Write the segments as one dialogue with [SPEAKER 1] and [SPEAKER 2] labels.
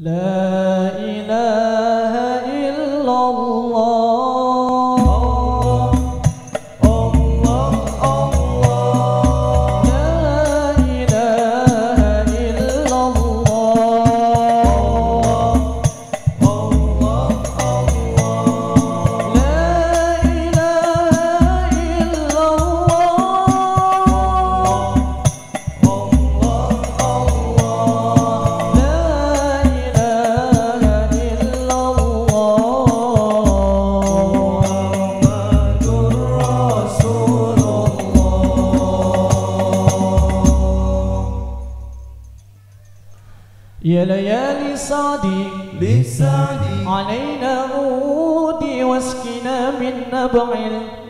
[SPEAKER 1] لا يا ليالي سعدي
[SPEAKER 2] للسعد
[SPEAKER 1] علينا عودي واسكنا من نبع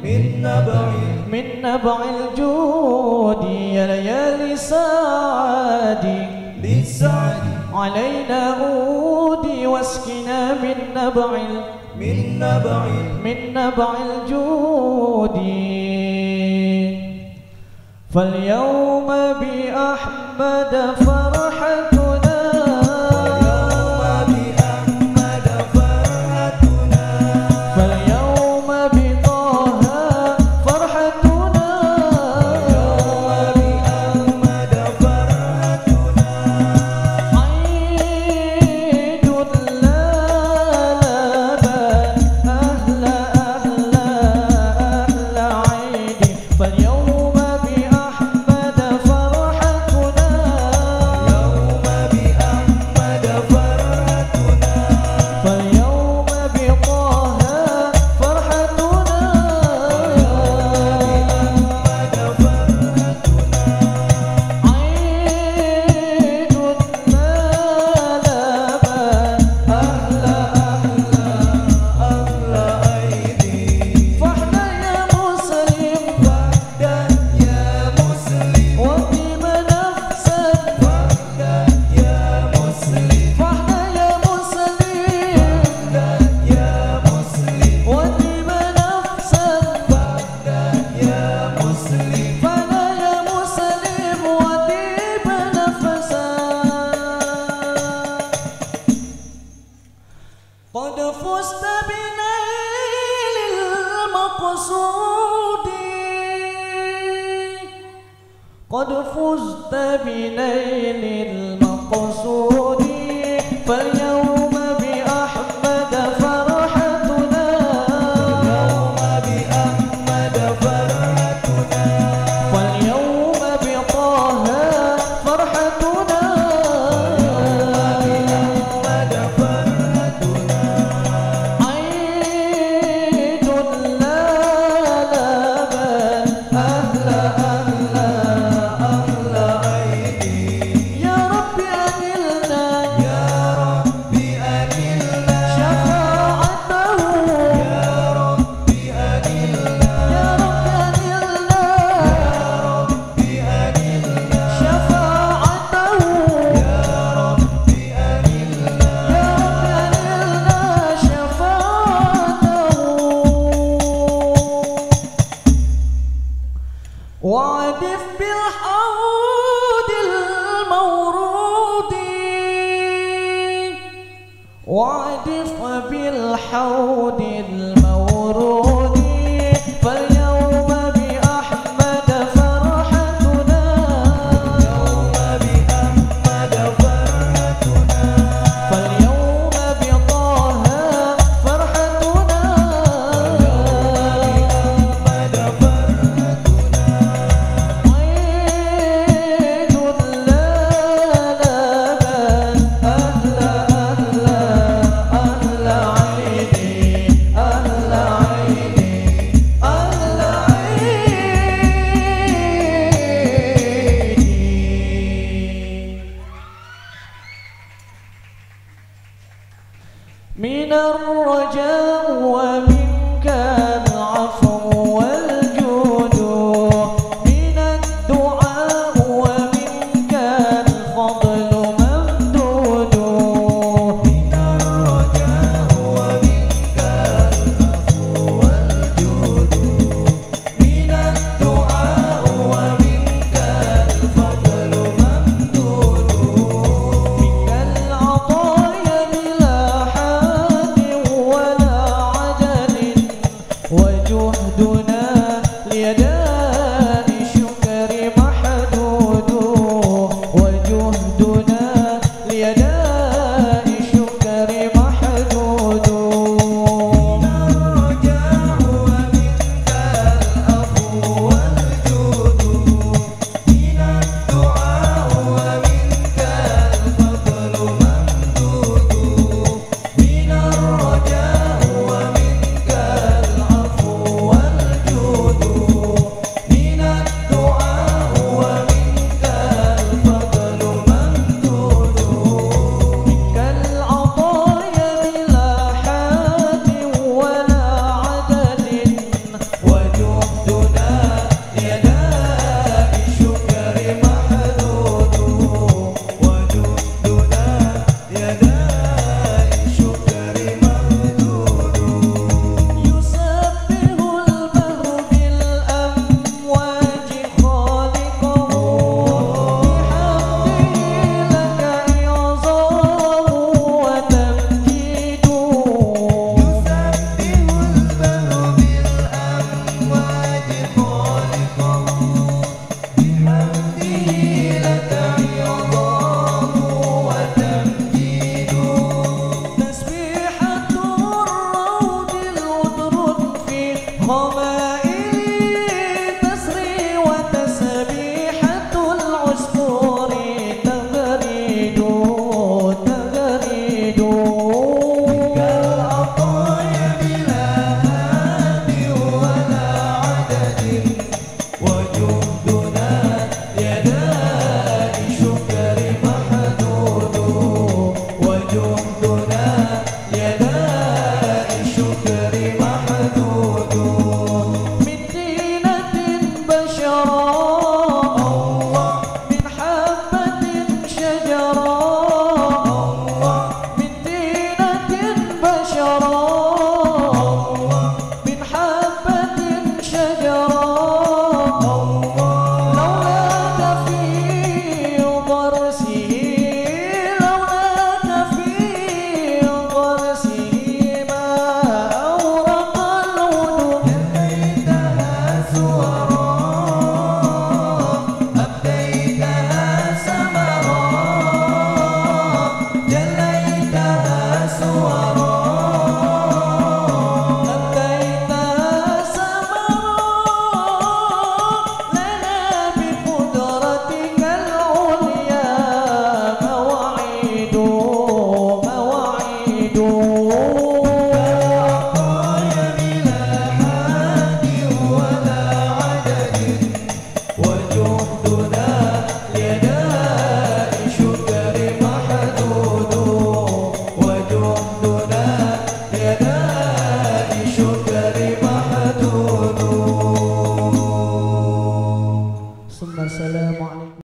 [SPEAKER 2] من نبع
[SPEAKER 1] من نبع الجود. يا ليالي سعدي
[SPEAKER 2] للسعد
[SPEAKER 1] علينا عودي واسكنا من نبع
[SPEAKER 2] من نبع
[SPEAKER 1] من نبع الجود. فاليوم بأحمد فرحة قد فزت بنيل المقصود. فاليوم وعدف بالحوض من الرجاء. moment.